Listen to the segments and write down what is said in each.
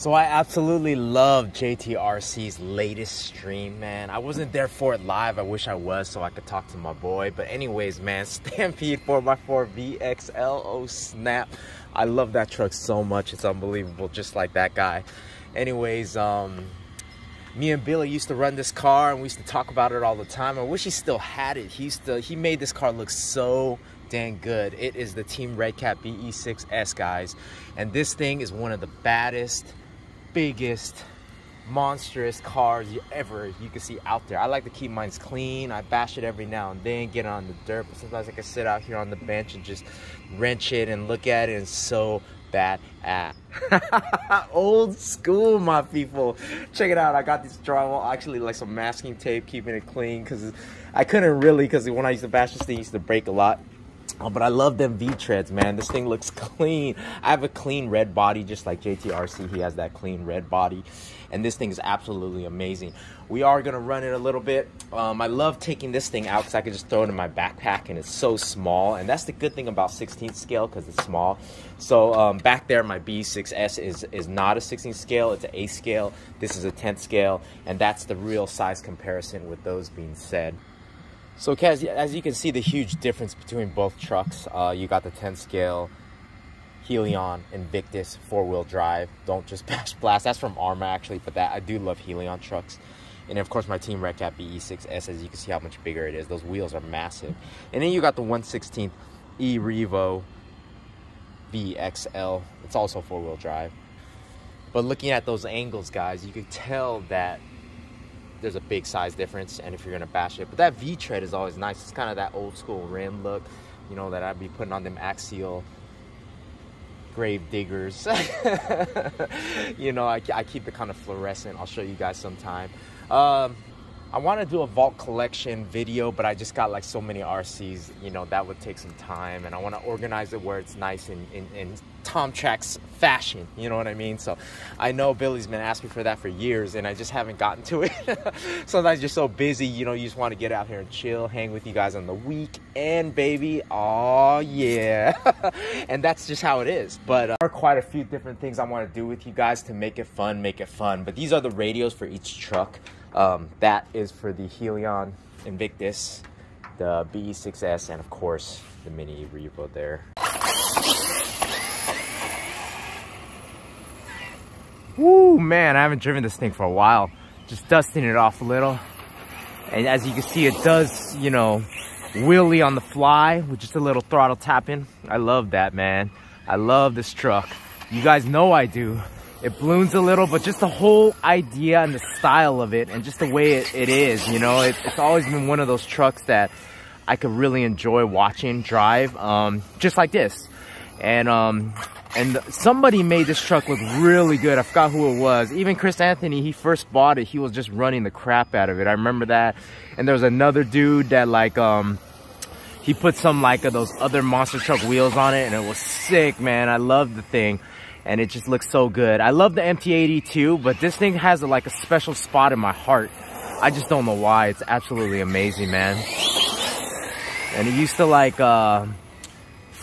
So I absolutely love JTRC's latest stream, man. I wasn't there for it live. I wish I was so I could talk to my boy. But anyways, man, Stampede 4x4 VXL, oh snap. I love that truck so much. It's unbelievable, just like that guy. Anyways, um, me and Billy used to run this car and we used to talk about it all the time. I wish he still had it. He used to, he made this car look so dang good. It is the Team Redcat BE6S, guys. And this thing is one of the baddest, biggest, monstrous cars you ever you can see out there. I like to keep mine clean. I bash it every now and then, get it on the dirt, but sometimes I can sit out here on the bench and just wrench it and look at it and so bad at old school my people. Check it out. I got this drywall actually like some masking tape keeping it clean because i couldn't really because when i used to bash this thing used to break a lot Oh, but I love them V-treads, man. This thing looks clean. I have a clean red body, just like JTRC. He has that clean red body. And this thing is absolutely amazing. We are going to run it a little bit. Um, I love taking this thing out because I can just throw it in my backpack and it's so small. And that's the good thing about 16th scale because it's small. So um, back there, my B6S is, is not a 16th scale. It's an A scale. This is a 10th scale. And that's the real size comparison with those being said. So as, as you can see the huge difference between both trucks, uh, you got the 10 scale Helion Invictus four-wheel drive. Don't just bash blast. That's from Arrma actually, but that I do love Helion trucks. And of course my Team Redcat BE6S, as you can see how much bigger it is. Those wheels are massive. And then you got the 116th E-Revo VXL. It's also four-wheel drive. But looking at those angles, guys, you could tell that there's a big size difference and if you're gonna bash it but that v tread is always nice. It's kind of that old school rim look you know that i'd be putting on them axial grave diggers. You know I, I, keep it kind of fluorescent. I'll show you guys sometime. Um, I want to do a vault collection video, but I just got like so many RCs, you know, that would take some time. And I want to organize it where it's nice and, in, in Tom Tracks fashion, you know what I mean? So I know Billy's been asking for that for years and I just haven't gotten to it. Sometimes you're so busy, you know, you just want to get out here and chill, hang with you guys on the weekend, baby. Oh, yeah. and that's just how it is. But uh, there are quite a few different things I want to do with you guys to make it fun, make it fun. But these are the radios for each truck. Um, that is for the Helion Invictus, the BE6S, and of course the Mini Revo there. Woo, man, I haven't driven this thing for a while. Just dusting it off a little. And as you can see, it does, you know, wheelie on the fly with just a little throttle tapping. I love that, man. I love this truck. You guys know I do it balloons a little, but just the whole idea and the style of it and just the way it, it is, you know, it, it's always been one of those trucks that I could really enjoy watching drive, um, just like this. And, um, and somebody made this truck look really good. I forgot who it was. Even Chris Anthony, he first bought it. He was just running the crap out of it. I remember that. And there was another dude that like, um, he put some like of those other monster truck wheels on it and it was sick, man. I love the thing and it just looks so good. I love the MT80 too, but this thing has a, like a special spot in my heart. I just don't know why. It's absolutely amazing, man. And it used to like uh,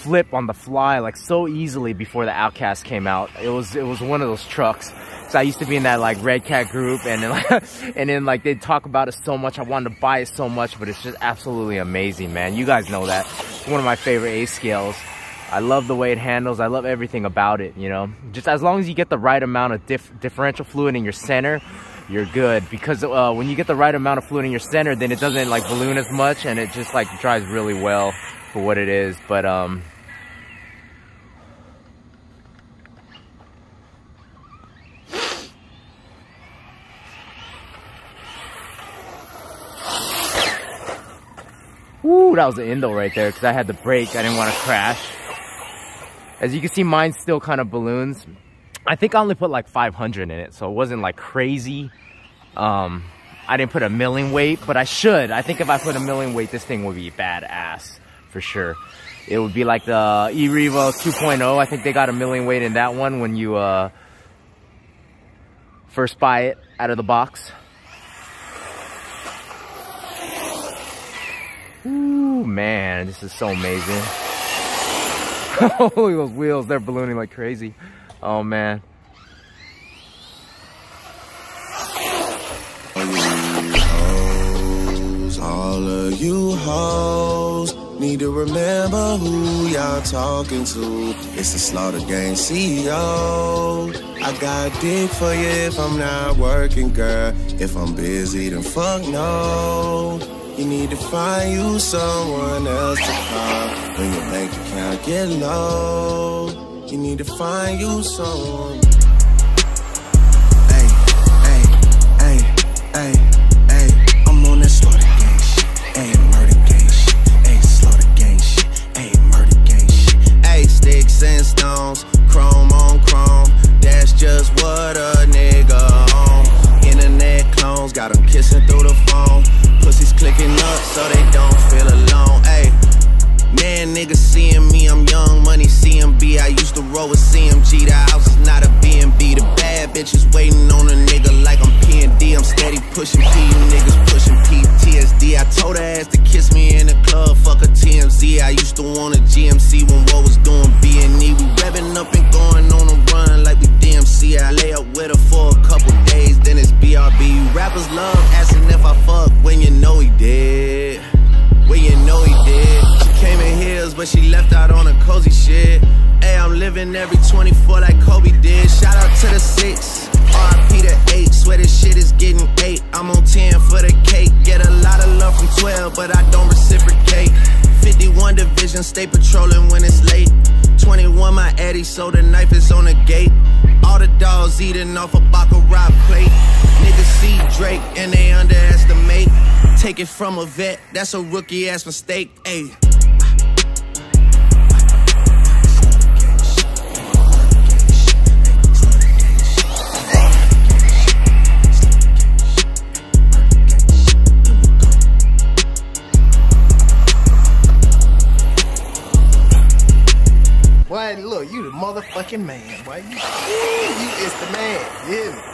flip on the fly like so easily before the Outcast came out. It was it was one of those trucks. So I used to be in that like Redcat group and then like, and then like they'd talk about it so much. I wanted to buy it so much, but it's just absolutely amazing, man. You guys know that. It's one of my favorite A scales. I love the way it handles. I love everything about it, you know. Just as long as you get the right amount of dif differential fluid in your center, you're good. Because uh, when you get the right amount of fluid in your center, then it doesn't like balloon as much and it just like drives really well for what it is. But um, Woo, that was an endo right there because I had the brake. I didn't want to crash. As you can see, mine's still kind of balloons. I think I only put like 500 in it, so it wasn't like crazy. Um, I didn't put a milling weight, but I should. I think if I put a milling weight, this thing would be badass for sure. It would be like the E-Revo 2.0. I think they got a milling weight in that one when you uh, first buy it out of the box. man, this is so amazing. Holy those wheels, they're ballooning like crazy. Oh man. All of you hoes need to remember who y'all talking to. It's the Slaughter Gang CEO. I got dick for you if I'm not working, girl. If I'm busy, then fuck no. You need to find you someone else to call when you make your bank account get low. You need to find you someone. So they don't feel alone. Hey. Man, niggas seeing me, I'm young money CMB. I used to roll with CMG. The house is not a BNB. The bad bitches waiting on a nigga like I'm PND. I'm steady pushing P, you niggas pushing PTSD. I told her ass to kiss me in the club, fuck a TMZ. I used to want a GMC when I'm on 10 for the cake. Get a lot of love from 12, but I don't reciprocate. 51 division, stay patrolling when it's late. 21 my Eddie, so the knife is on the gate. All the dogs eating off a Baccarat plate. Niggas see Drake and they underestimate. Take it from a vet, that's a rookie ass mistake. Ayy. Motherfucking man, boy. You, you is the man. You?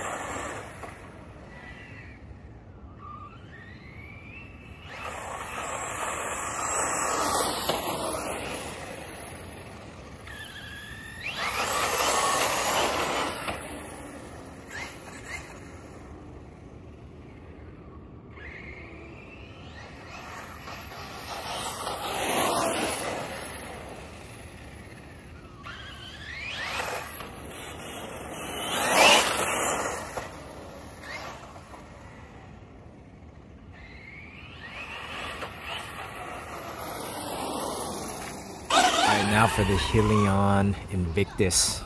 For the Helion Invictus.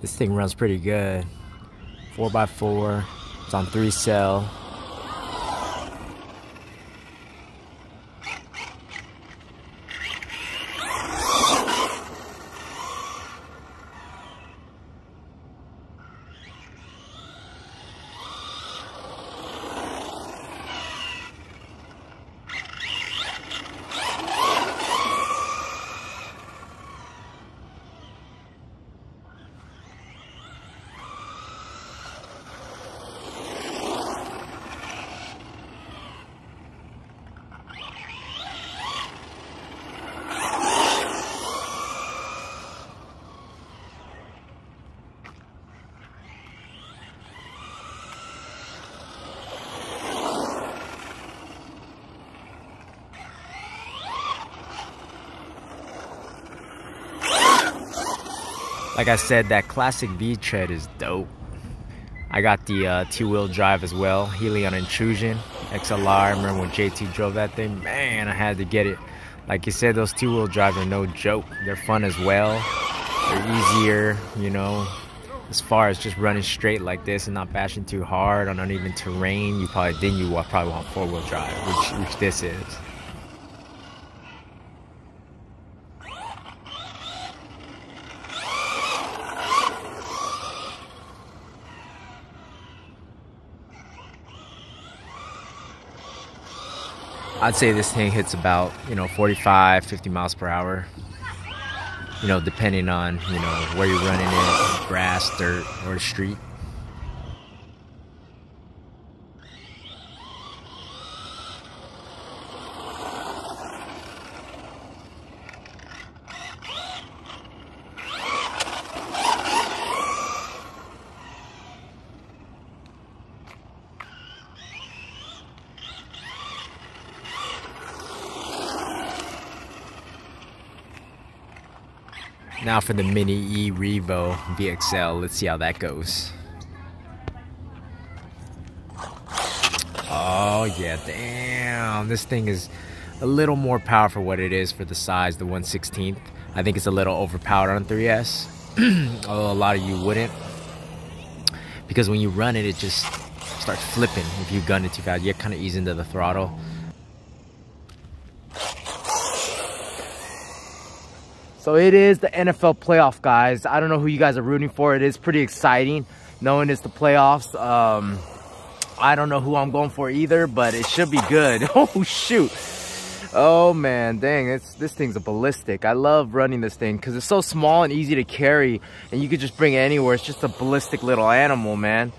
This thing runs pretty good. 4x4. It's on 3 cell. Like I said, that classic V tread is dope. I got the uh, two-wheel drive as well, Helion Intrusion XLR. I remember when JT drove that thing, man, I had to get it. Like you said, those two-wheel drives are no joke. They're fun as well. They're easier, you know, as far as just running straight like this and not bashing too hard on uneven terrain. You probably then you probably want four-wheel drive, which which this is. I'd say this thing hits about, you know, 45, 50 miles per hour. You know, depending on, you know, where you're running it, grass, dirt, or the street. Now for the Mini E Revo VXL. Let's see how that goes. Oh yeah, damn. This thing is a little more power for what it is for the size, the 116th. I think it's a little overpowered on 3S. Although a lot of you wouldn't. Because when you run it, it just starts flipping if you gun it too fast. You get kind of ease into the throttle. So it is the NFL playoff, guys. I don't know who you guys are rooting for. It is pretty exciting knowing it's the playoffs. Um, I don't know who I'm going for either, but it should be good. oh, shoot. Oh, man. Dang, it's, this thing's a ballistic. I love running this thing because it's so small and easy to carry, and you could just bring it anywhere. It's just a ballistic little animal, man.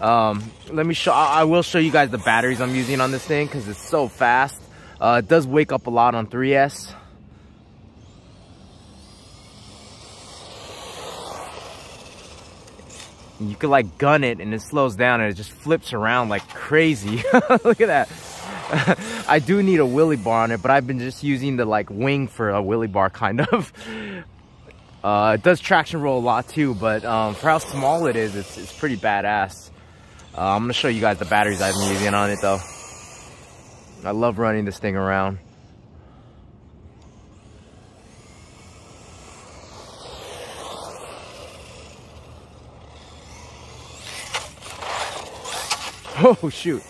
Um, let me show, I will show you guys the batteries I'm using on this thing because it's so fast. Uh, it does wake up a lot on 3S. You could like gun it and it slows down and it just flips around like crazy. Look at that. I do need a wheelie bar on it, but I've been just using the like wing for a wheelie bar kind of. Uh, it does traction roll a lot too, but um, for how small it is, it's, it's pretty badass. Uh, I'm gonna show you guys the batteries I've been using on it though. I love running this thing around. Oh, shoot.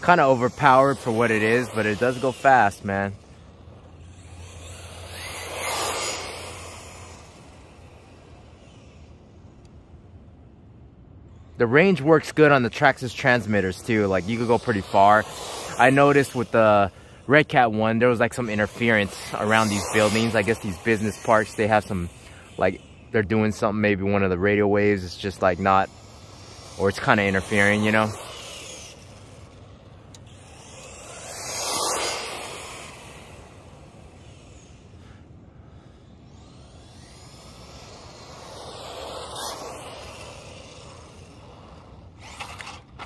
Kind of overpowered for what it is, but it does go fast, man. The range works good on the Traxxas transmitters too. Like you could go pretty far. I noticed with the Redcat one, there was like some interference around these buildings. I guess these business parks, they have some like they're doing something, maybe one of the radio waves is just like not, or it's kind of interfering, you know?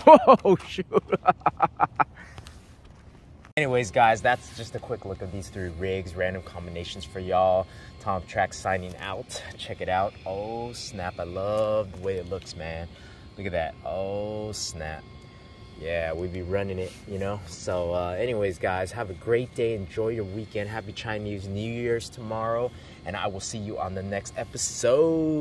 Oh, shoot. Anyways, guys, that's just a quick look of these three rigs, random combinations for y'all. Tom Track signing out. Check it out. Oh, snap. I love the way it looks, man. Look at that. Oh, snap. Yeah, we be running it, you know? So, uh, anyways, guys, have a great day. Enjoy your weekend. Happy Chinese New Year's tomorrow. And I will see you on the next episode.